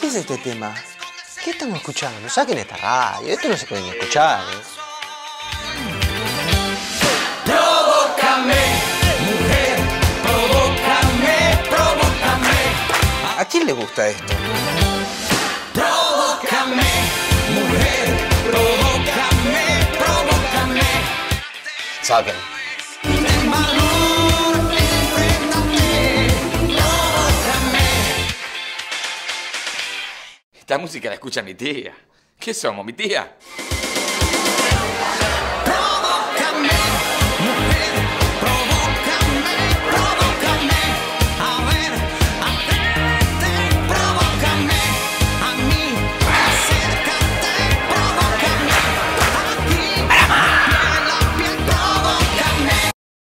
¿Qué es este tema? ¿Qué estamos escuchando? Saquen esta radio, esto no se puede ni escuchar. ¿eh? ¿A quién le gusta esto? Saquen. Esta música la escucha mi tía. ¿Qué somos, mi tía?